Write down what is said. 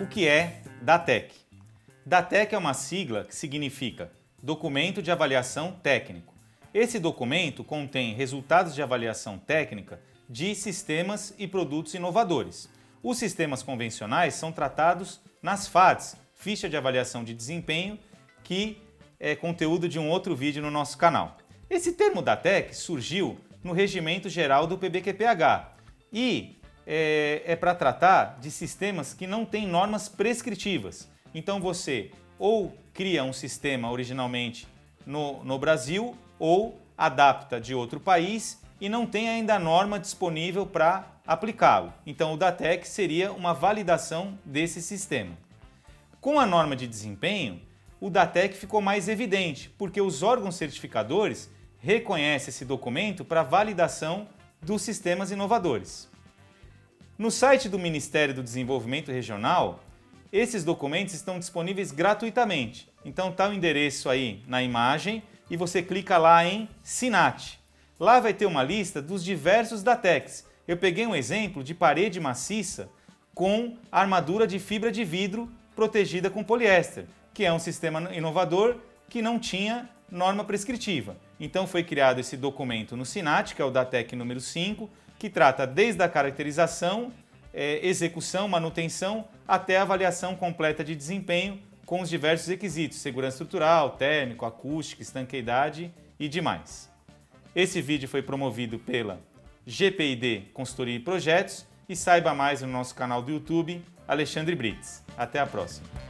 O que é DATEC? DATEC é uma sigla que significa Documento de Avaliação Técnico. Esse documento contém resultados de avaliação técnica de sistemas e produtos inovadores. Os sistemas convencionais são tratados nas FADs, Ficha de Avaliação de Desempenho, que é conteúdo de um outro vídeo no nosso canal. Esse termo DATEC surgiu no Regimento Geral do PBQPH e é, é para tratar de sistemas que não têm normas prescritivas. Então você ou cria um sistema originalmente no, no Brasil ou adapta de outro país e não tem ainda a norma disponível para aplicá-lo. Então o DATEC seria uma validação desse sistema. Com a norma de desempenho, o DATEC ficou mais evidente, porque os órgãos certificadores reconhecem esse documento para validação dos sistemas inovadores. No site do Ministério do Desenvolvimento Regional, esses documentos estão disponíveis gratuitamente. Então está o endereço aí na imagem e você clica lá em SINAT. Lá vai ter uma lista dos diversos DATECs. Eu peguei um exemplo de parede maciça com armadura de fibra de vidro protegida com poliéster, que é um sistema inovador que não tinha norma prescritiva. Então foi criado esse documento no SINAT, que é o DATEC número 5, que trata desde a caracterização, é, execução, manutenção, até a avaliação completa de desempenho com os diversos requisitos, segurança estrutural, térmico, acústica, estanqueidade e demais. Esse vídeo foi promovido pela GPID Consultoria e Projetos e saiba mais no nosso canal do YouTube, Alexandre Brits. Até a próxima!